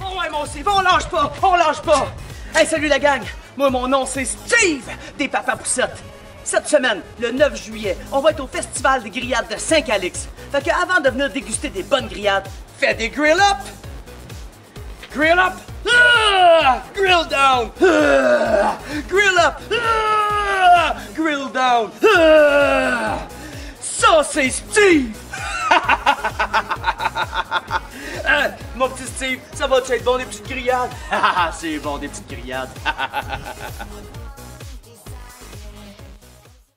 Oh ouais, mon Steve, on lâche pas, on lâche pas. Hey, salut la gang. Moi, mon nom, c'est Steve des Papas Poussettes. Cette semaine, le 9 juillet, on va être au Festival des grillades de Saint-Calix. Fait que avant de venir déguster des bonnes grillades, fais des grill up! Grill up! Ah! Grill down! Ah! Grill up! Ah! Grill down! Ça, c'est Steve! Mon petit Steve, ça va être bon des petites grillades? c'est bon des petites grillades.